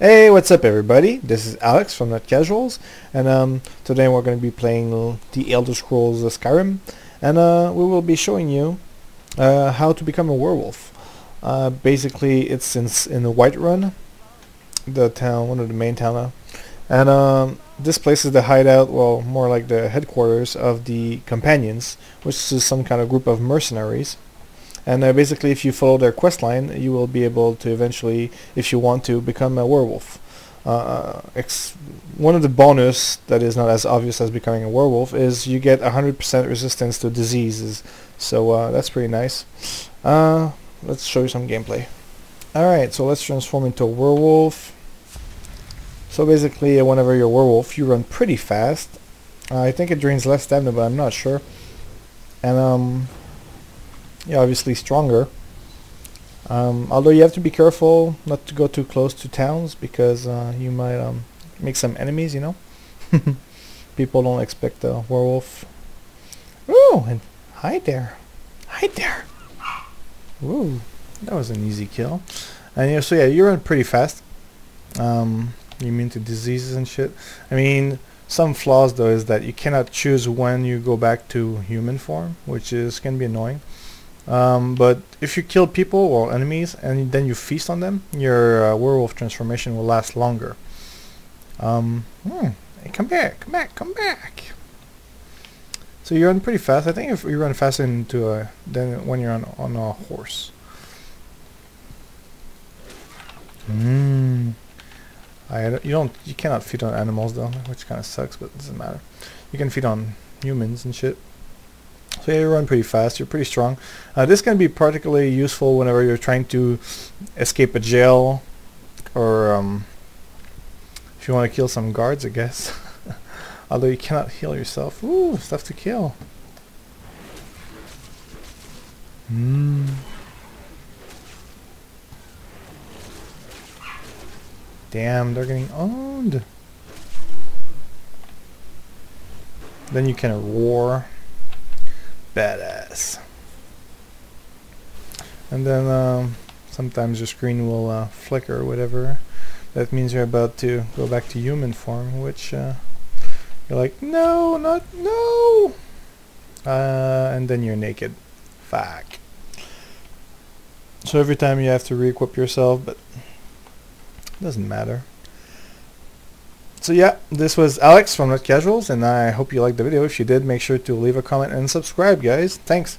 Hey, what's up everybody? This is Alex from Not Casuals, and um, today we're going to be playing the Elder Scrolls uh, Skyrim, and uh, we will be showing you uh, how to become a werewolf. Uh, basically, it's in, in the Whiterun, the town, one of the main town, and um, this place is the hideout, well, more like the headquarters of the Companions, which is some kind of group of mercenaries. And uh, basically, if you follow their quest line, you will be able to eventually, if you want to, become a werewolf. Uh, one of the bonus that is not as obvious as becoming a werewolf is you get 100% resistance to diseases. So uh, that's pretty nice. Uh, let's show you some gameplay. Alright, so let's transform into a werewolf. So basically, uh, whenever you're a werewolf, you run pretty fast. Uh, I think it drains less stamina, but I'm not sure. And um, you're obviously stronger. Um, although you have to be careful not to go too close to towns because uh, you might um, make some enemies, you know. People don't expect a werewolf. Ooh, and hi there. Hi there. Ooh, that was an easy kill. And yeah, so yeah, you run pretty fast. Um, you mean to diseases and shit. I mean, some flaws though is that you cannot choose when you go back to human form, which is can be annoying. Um, but if you kill people or enemies and then you feast on them, your uh, werewolf transformation will last longer. Um, hmm, hey, come back, come back, come back. So you run pretty fast. I think if you run faster into a than when you're on on a horse. Hmm. I you don't you cannot feed on animals though, which kind of sucks, but it doesn't matter. You can feed on humans and shit. So yeah, you run pretty fast. You're pretty strong. Uh, this can be particularly useful whenever you're trying to escape a jail, or um, if you want to kill some guards, I guess. Although you cannot heal yourself. Ooh, stuff to kill. Hmm. Damn, they're getting owned. Then you can roar badass. And then um, sometimes your screen will uh, flicker or whatever. That means you're about to go back to human form, which uh, you're like, no, not, no! Uh, and then you're naked. Fuck. So every time you have to re-equip yourself, but it doesn't matter. So yeah, this was Alex from Not Casuals, and I hope you liked the video. If you did, make sure to leave a comment and subscribe, guys. Thanks.